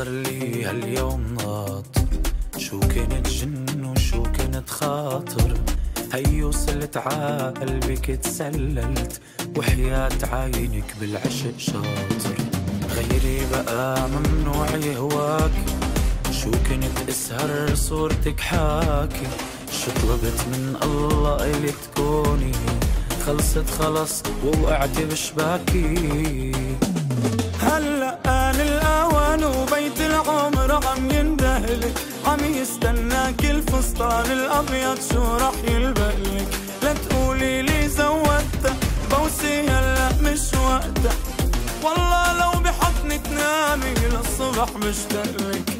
صار لي هاليوم ناطر شو كانت جن وشو كانت خاطر؟ هي وصلت ع قلبك تسللت وحياة عينك بالعشق شاطر. غيري بقى ممنوع يهواك. شو كنت أسهر صورتك حاكي شو طلبت من الله إلي تكوني. خلصت خلص ووقعت بشباكي. وبيت عم يندهلك عم يستناك الفستان الأبيض شو رح يلبقلك لا تقولي لي زودت بوسي هلا مش وقتها. والله لو بحضني تنامي للصبح مشتاقلك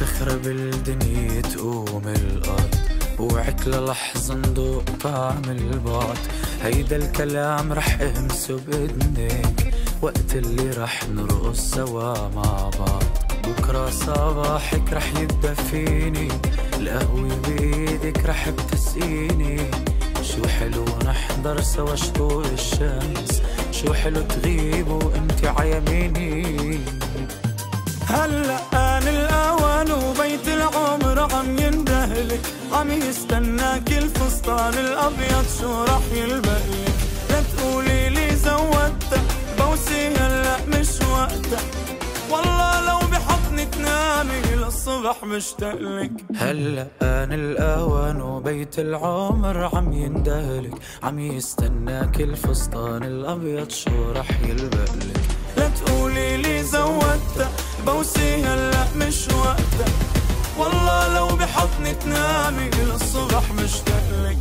تخرب الدنيا تقوم الأرض. وعك للحظة ندوق طعم البعد هيدا الكلام رح امسه بإذنك. وقت اللي رح نرقص سوا مع بعض. بكرة صباحك رح يبدأ فيني. القهوة بإيدك رح بتسقيني. شو حلو نحضر سوا شروق الشمس. شو حلو تغيب وانت عيميني هلا آن الفستان الأبيض شو رح يلبقلك لا تقولي لي زودت بوسي هلا مش وقتها. والله لو بحضني تنامي للصبح مشتاقلك هلا آن الأوان وبيت العمر عم يندهلك. عم يستناك الفستان الأبيض شو رح يلبقلك. لا تقولي لي زودت بوسي هلا والله لو بحضني تنامي للصبح مشتاقلك